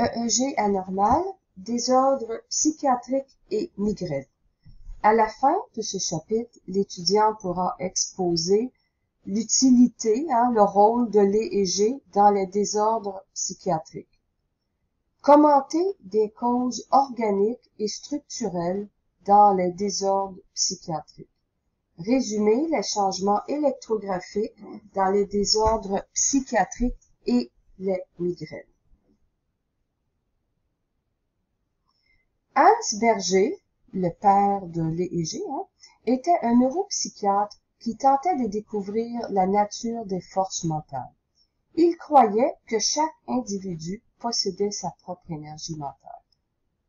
EEG anormal, désordre psychiatrique et migraine. À la fin de ce chapitre, l'étudiant pourra exposer l'utilité, hein, le rôle de l'EEG dans les désordres psychiatriques. Commenter des causes organiques et structurelles dans les désordres psychiatriques. Résumer les changements électrographiques dans les désordres psychiatriques et les migraines. Hans Berger, le père de l'EEG, hein, était un neuropsychiatre qui tentait de découvrir la nature des forces mentales. Il croyait que chaque individu possédait sa propre énergie mentale.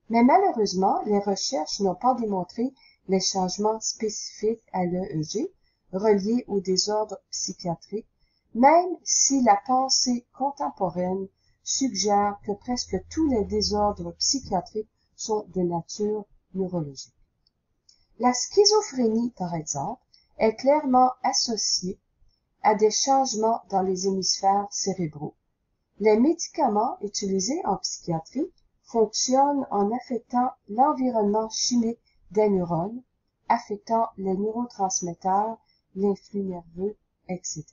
Mais malheureusement, les recherches n'ont pas démontré les changements spécifiques à l'EEG reliés au désordre psychiatrique, même si la pensée contemporaine suggère que presque tous les désordres psychiatriques sont de nature neurologique. La schizophrénie, par exemple, est clairement associée à des changements dans les hémisphères cérébraux. Les médicaments utilisés en psychiatrie fonctionnent en affectant l'environnement chimique des neurones, affectant les neurotransmetteurs, l'influx nerveux, etc.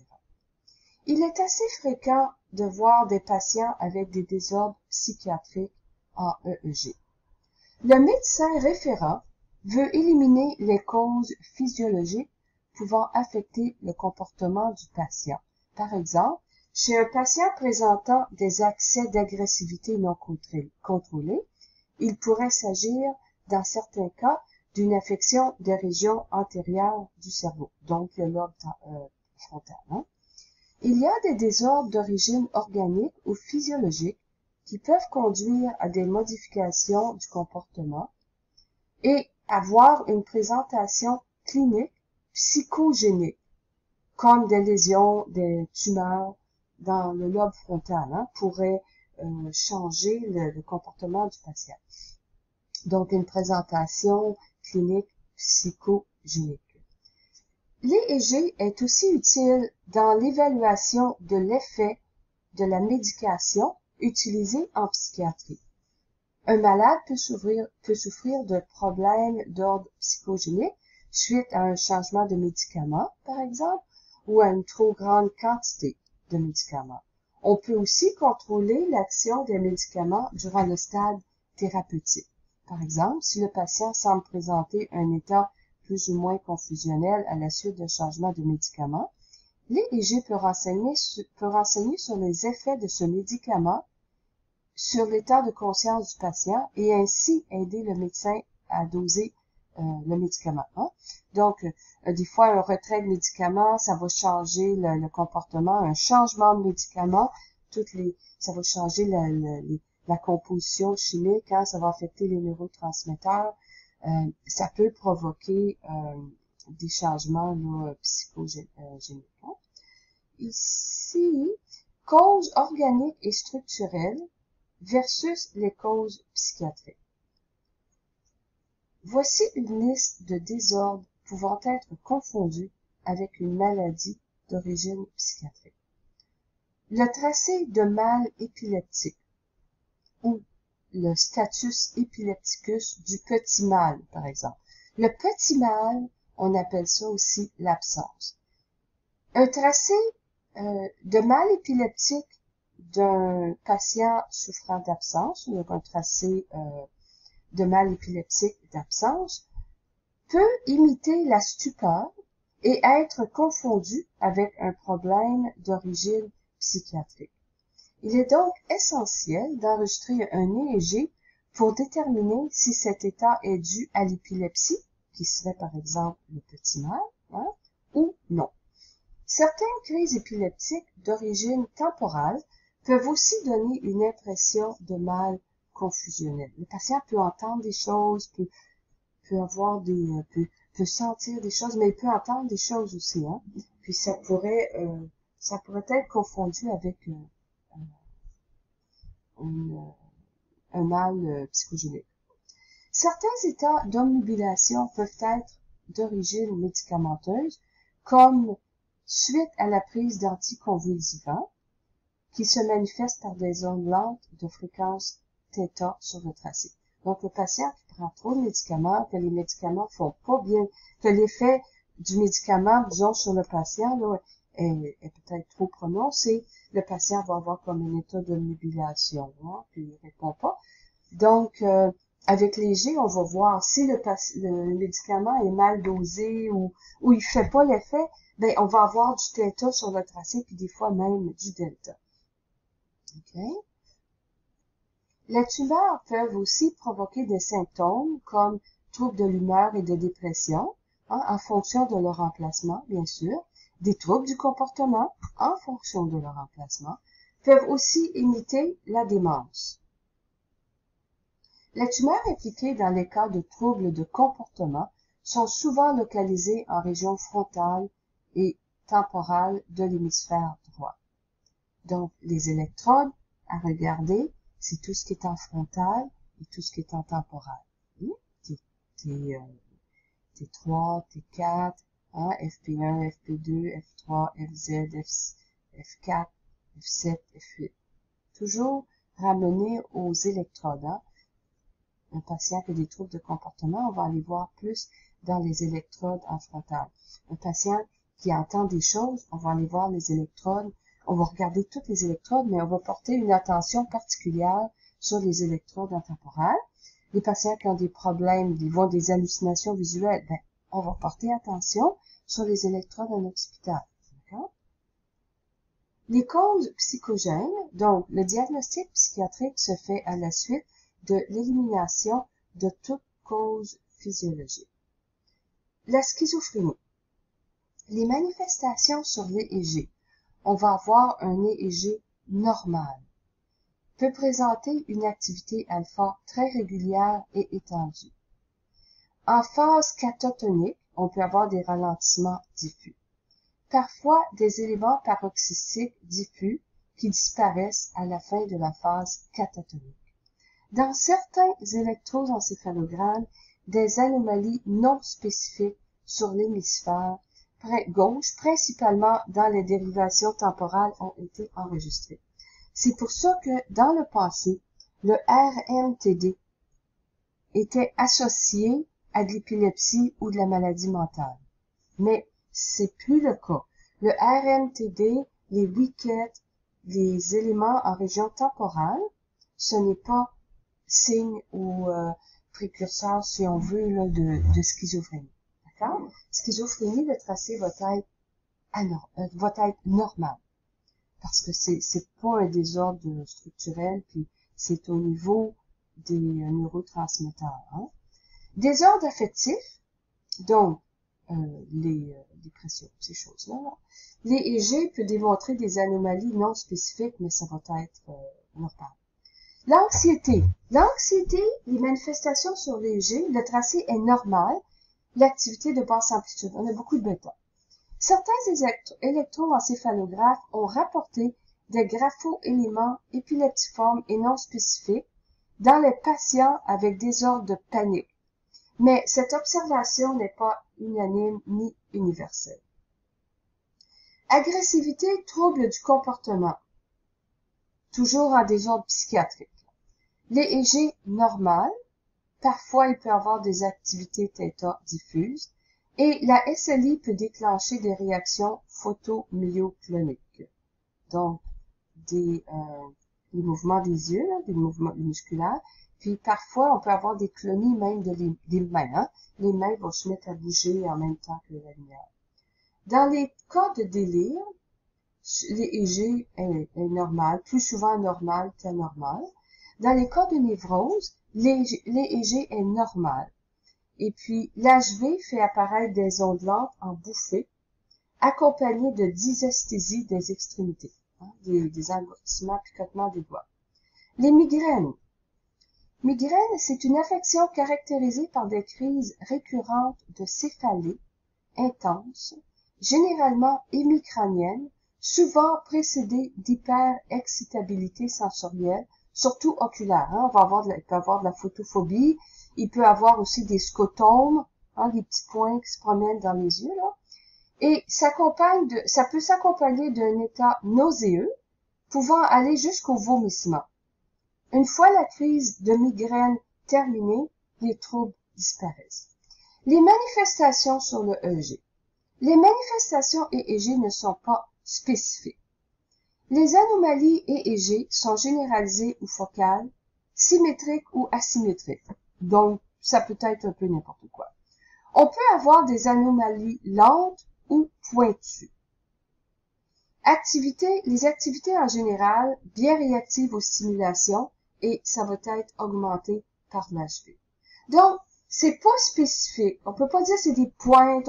Il est assez fréquent de voir des patients avec des désordres psychiatriques en EEG. Le médecin référent veut éliminer les causes physiologiques pouvant affecter le comportement du patient. Par exemple, chez un patient présentant des accès d'agressivité non contrôlés, il pourrait s'agir, dans certains cas, d'une affection des régions antérieures du cerveau, donc le lobe euh, frontal. Hein. Il y a des désordres d'origine organique ou physiologique qui peuvent conduire à des modifications du comportement et avoir une présentation clinique psychogéniques, comme des lésions, des tumeurs dans le lobe frontal, hein, pourraient euh, changer le, comportement du patient. Donc, une présentation clinique psychogénique. L'EEG est aussi utile dans l'évaluation de l'effet de la médication utilisée en psychiatrie. Un malade peut souffrir, de problèmes d'ordre psychogénique suite à un changement de médicament, par exemple, ou à une trop grande quantité de médicaments. On peut aussi contrôler l'action des médicaments durant le stade thérapeutique. Par exemple, si le patient semble présenter un état plus ou moins confusionnel à la suite d'un changement de médicament, l'EEG peut renseigner sur les effets de ce médicament sur l'état de conscience du patient et ainsi aider le médecin à doser euh, le médicament. Hein. Donc, euh, des fois, un retrait de médicament, ça va changer le, comportement. Un changement de médicament, toutes les, ça va changer la, la, composition chimique, hein, ça va affecter les neurotransmetteurs. Euh, ça peut provoquer des changements psychogéniques. Hein. Ici, causes organiques et structurelles versus les causes psychiatriques. Voici une liste de désordres pouvant être confondus avec une maladie d'origine psychiatrique. Le tracé de mal épileptique ou le status épilepticus du petit mal, par exemple. Le petit mal, on appelle ça aussi l'absence. Un tracé euh, de mal épileptique d'un patient souffrant d'absence, ou un tracé euh, de mal épileptique d'absence peut imiter la stupeur et être confondu avec un problème d'origine psychiatrique. Il est donc essentiel d'enregistrer un EEG pour déterminer si cet état est dû à l'épilepsie, qui serait par exemple le petit mal, hein, ou non. Certaines crises épileptiques d'origine temporale peuvent aussi donner une impression de mal confusionnel. Le patient peut entendre des choses, peut, peut avoir des, euh, peut, peut sentir des choses, mais il peut entendre des choses aussi, hein. Puis ça pourrait, euh, ça pourrait être confondu avec euh, un mal psychogénique. Certains états d'omnubilation peuvent être d'origine médicamenteuse, comme suite à la prise d'anticonvulsivants, qui se manifestent par des ondes lentes de fréquence θ sur le tracé. Donc, le patient qui prend trop de médicaments, que les médicaments font pas bien, que l'effet du médicament, disons, sur le patient, là, est, peut-être trop prononcé, le patient va avoir comme un état de nubilation, hein, puis il répond pas. Donc, euh, avec G, on va voir si le, le, médicament est mal dosé ou, ou il fait pas l'effet, ben on va avoir du θ sur le tracé, puis des fois même du delta. Les tumeurs peuvent aussi provoquer des symptômes comme troubles de l'humeur et de dépression, hein, en fonction de leur emplacement, bien sûr. Des troubles du comportement, en fonction de leur emplacement, peuvent aussi imiter la démence. Les tumeurs impliquées dans les cas de troubles de comportement sont souvent localisées en région frontale et temporale de l'hémisphère droit. Donc, les électrodes à regarder, c'est tout ce qui est en frontal et tout ce qui est en temporal. T, T, T3, T4, hein, FP1, FP2, F3, FZ, F, F4, F7, F8. Toujours ramené aux électrodes. Hein? Un patient qui a des troubles de comportement, on va aller voir plus dans les électrodes en frontal. Un patient qui entend des choses, on va aller voir les électrodes on va regarder toutes les électrodes, mais on va porter une attention particulière sur les électrodes intemporales. Les patients qui ont des problèmes, ils vont des hallucinations visuelles, ben, on va porter attention sur les électrodes en hôpital. Les causes psychogènes, donc le diagnostic psychiatrique se fait à la suite de l'élimination de toute cause physiologique. La schizophrénie. Les manifestations sur l'EEG on va avoir un EEG normal, peut présenter une activité alpha très régulière et étendue. En phase catatonique, on peut avoir des ralentissements diffus. Parfois, des éléments paroxystiques diffus qui disparaissent à la fin de la phase catatonique. Dans certains électroencéphalogrammes, des anomalies non spécifiques sur l'hémisphère gauche, principalement dans les dérivations temporales, ont été enregistrées. C'est pour ça que dans le passé, le RMTD était associé à de l'épilepsie ou de la maladie mentale. Mais c'est plus le cas. Le RMTD, les wickets, les éléments en région temporale, ce n'est pas signe ou euh, précurseur, si on veut, de, de schizophrénie. Schizophrénie, le tracé va être, euh, va être normal. Parce que c'est, c'est pas un désordre structurel, puis c'est au niveau des euh, neurotransmetteurs. Hein. Désordre affectif, donc euh, les dépressions, ces choses-là. Les EG peut démontrer des anomalies non spécifiques, mais ça va être normal. L'anxiété. L'anxiété, les manifestations sur l'EG, le tracé est normal, l'activité de basse amplitude. On a beaucoup de bêta. Certains électroencéphalographes ont rapporté des grapho-éléments épileptiformes et non spécifiques dans les patients avec désordre de panique. Mais cette observation n'est pas unanime ni universelle. Agressivité, trouble du comportement. Toujours en désordre psychiatrique. EG normales, Parfois, il peut avoir des activités θ diffuses et la SLI peut déclencher des réactions photomyocloniques. Donc, des, euh, mouvements des yeux, des mouvements musculaires. Puis parfois, on peut avoir des clonies même des mains. Hein. Les mains vont se mettre à bouger en même temps que la lumière. Dans les cas de délire, l'EEG est, est normal, plus souvent normal qu'anormal. Dans les cas de névrose, l'EEG est normal. Et puis, l'HV fait apparaître des ondes lentes en bouffée, accompagnées de dysesthésie des extrémités, hein, des, des picotements des doigts. Les migraines. Migraine, c'est une affection caractérisée par des crises récurrentes de céphalée intenses, généralement hémicraniennes, souvent précédées d'hyperexcitabilité sensorielle surtout oculaire. Hein. On il peut avoir de la photophobie, il peut avoir aussi des scotomes, hein, des petits points qui se promènent dans les yeux. Et ça peut s'accompagner d'un état nauséeux, pouvant aller jusqu'au vomissement. Une fois la crise de migraine terminée, les troubles disparaissent. Les manifestations sur le EEG. Les manifestations EEG ne sont pas spécifiques. Les anomalies EEG sont généralisées ou focales, symétriques ou asymétriques. Donc, ça peut être un peu n'importe quoi. On peut avoir des anomalies lentes ou pointues. Activités, les activités en général, bien réactives aux stimulations et ça va être augmenté par l'HV. Donc, c'est pas spécifique. On peut pas dire c'est des pointes,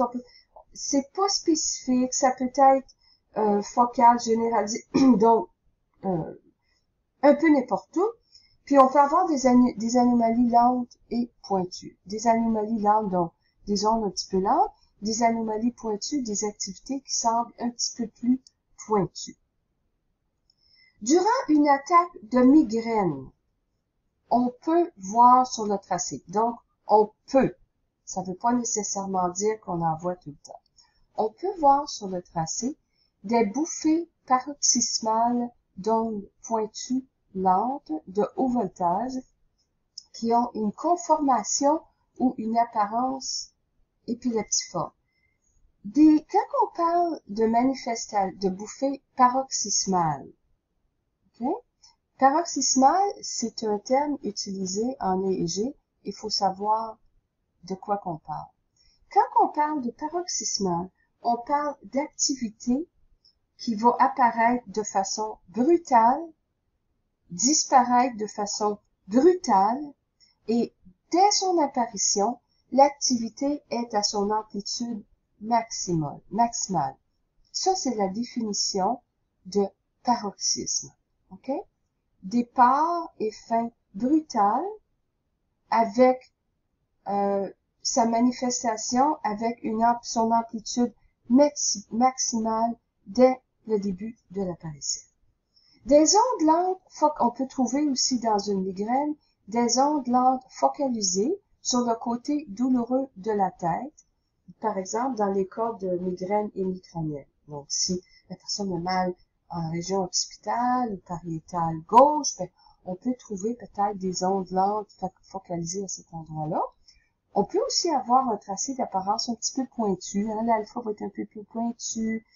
c'est pas spécifique, ça peut être euh, focal, généralisé, donc euh, un peu n'importe où. Puis on peut avoir des, des anomalies lentes et pointues. Des anomalies lentes, donc des ondes un petit peu lentes, des anomalies pointues, des activités qui semblent un petit peu plus pointues. Durant une attaque de migraine, on peut voir sur le tracé. Donc, on peut. Ça ne veut pas nécessairement dire qu'on en voit tout le temps. On peut voir sur le tracé des bouffées paroxysmales d'ondes pointues lentes de haut voltage qui ont une conformation ou une apparence épileptiforme. Quand on parle de de bouffées paroxysmales, paroxysmal, c'est un terme utilisé en EEG. Il faut savoir de quoi qu'on parle. Quand on parle de paroxysmal, on parle d'activité qui va apparaître de façon brutale, disparaître de façon brutale, et dès son apparition, l'activité est à son amplitude maximale. Ça, c'est la définition de paroxysme. OK? Départ et fin brutale avec euh, sa manifestation avec une son amplitude maximale dès le début de l'apparition. Des ondes lentes, on peut trouver aussi dans une migraine des ondes lentes focalisées sur le côté douloureux de la tête, par exemple dans les cas de migraine hémicranienne. Donc, si la personne a mal en région occipitale ou pariétale gauche, ben, on peut trouver peut-être des ondes lentes focalisées à cet endroit-là. On peut aussi avoir un tracé d'apparence un petit peu pointu. Hein? L'alpha va être un peu plus pointu.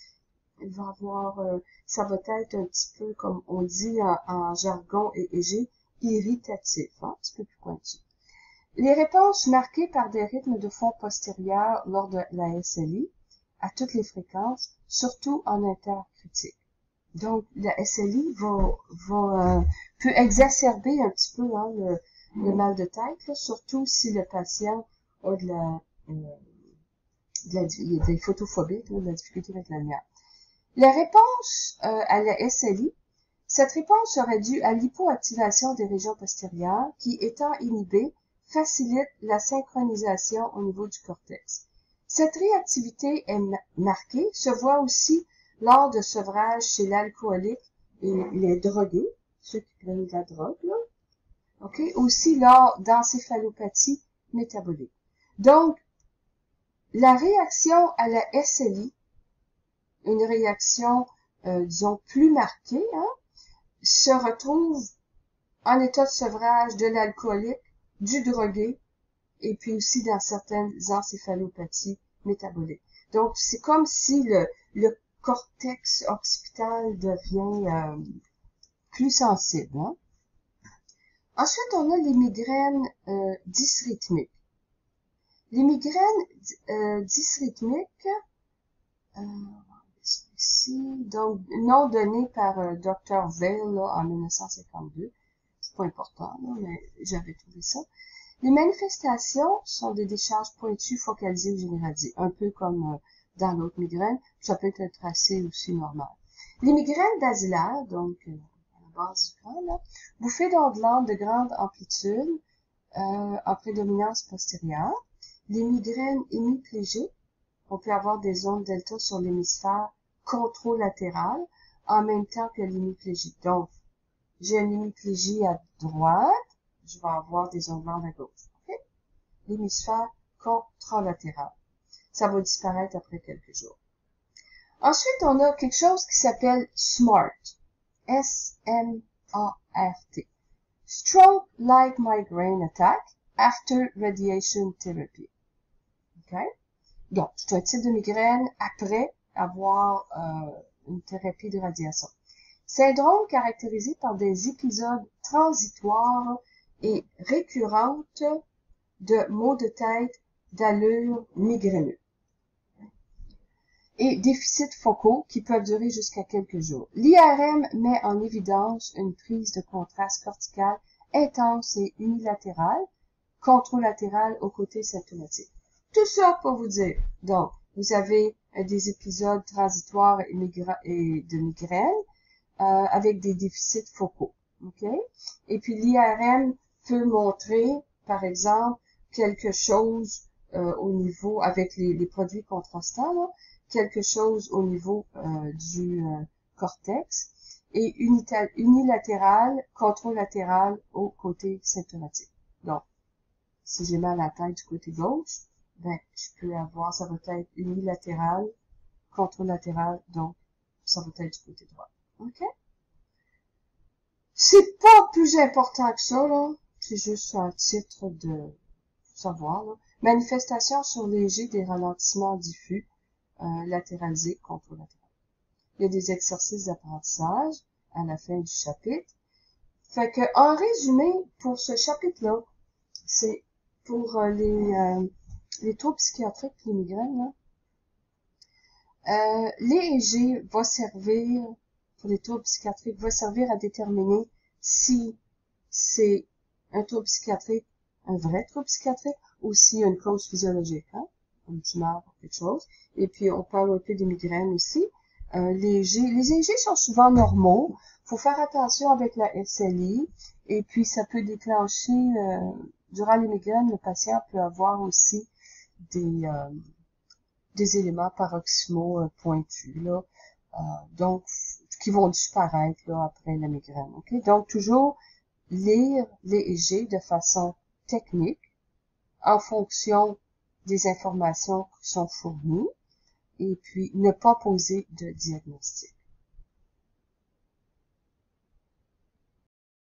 Il va avoir, euh, ça va être un petit peu, comme on dit en, jargon et égé, irritatif, hein? un petit peu plus pointu. Les réponses marquées par des rythmes de fond postérieur lors de la SLI, à toutes les fréquences, surtout en intercritique. Donc, la SLI va, va euh, peut exacerber un petit peu hein, le, le, mal de tête, surtout si le patient a de la, euh, de la des photophobiques, de la difficulté avec la lumière. La réponse euh, à la SLI, cette réponse serait due à l'hypoactivation des régions postérieures qui, étant inhibées, facilite la synchronisation au niveau du cortex. Cette réactivité est marquée, se voit aussi lors de sevrage chez l'alcoolique et les drogués, ceux qui prennent de la drogue, là. OK? Aussi lors d'encéphalopathie métabolique. Donc, la réaction à la SLI, une réaction, euh, disons, plus marquée, hein, se retrouve en état de sevrage de l'alcoolique, du drogué, et puis aussi dans certaines encéphalopathies métaboliques. Donc, c'est comme si le, cortex occipital devient euh, plus sensible. Hein? Ensuite, on a les migraines euh, dysrythmiques. Les migraines euh, dysrythmiques, euh, donc nom donné par euh, Dr. Vail là, en 1952. C'est pas important, mais j'avais trouvé ça. Les manifestations sont des décharges pointues focalisées ou généralisées, un peu comme dans l'autre migraine. Ça peut être un tracé aussi normal. Les migraines basilaires, donc euh, à la base du crâne, là, bouffées d'ondes de grande amplitude euh, en prédominance postérieure. Les migraines hémiplégiques, on peut avoir des ondes delta sur l'hémisphère controlatéral en même temps que l'hémiplégie. Donc, j'ai une hémiplégie à droite, je vais avoir des ondes à gauche. L'hémisphère contralatéral ça va disparaître après quelques jours. Ensuite, on a quelque chose qui s'appelle SMART. S-M-A-R-T. stroke-like migraine attack after radiation therapy. OK? Donc, c'est un type de migraine après avoir euh, une thérapie de radiation. Syndrome caractérisé par des épisodes transitoires et récurrentes de maux de tête d'allure migraineux et déficits focaux qui peuvent durer jusqu'à quelques jours. L'IRM met en évidence une prise de contraste cortical intense et unilatérale, contralatérale au côté symptomatique. Tout ça pour vous dire, donc, vous avez des épisodes transitoires et, de migraine euh, avec des déficits focaux. ok? Et puis l'IRM peut montrer, par exemple, quelque chose euh, au niveau, avec les, produits contrastants, quelque chose au niveau euh, du cortex et unilatéral, contralatéral au côté symptomatique. Donc, si j'ai mal à la tête du côté gauche, je peux avoir, ça va être unilatéral, contralatéral, donc ça va être du côté droit. OK? C'est pas plus important que ça, là. C'est juste un titre de savoir, là. Manifestation sur léger des ralentissements diffus euh, latéralisé, contralatéral. Il y a des exercices d'apprentissage à la fin du chapitre. Fait que, en résumé, pour ce chapitre-là, c'est pour euh, les, euh, les troubles psychiatriques les migraines, là. Euh, va servir, pour les troubles psychiatriques, va servir à déterminer si c'est un trouble psychiatrique, un vrai trouble psychiatrique, ou si une cause physiologique. Hein? une tumeur quelque chose. Et puis, on parle un peu des migraines aussi. Euh, les, EG sont souvent normaux. faut faire attention avec la SLI. Et puis, ça peut déclencher, euh, durant les migraines, le patient peut avoir aussi des, euh, des éléments paroxysmaux euh, pointus, là. Euh, donc, qui vont disparaître là, après la migraine. Okay? Donc, toujours lire les EG de façon technique en fonction des informations qui sont fournies et puis ne pas poser de diagnostic.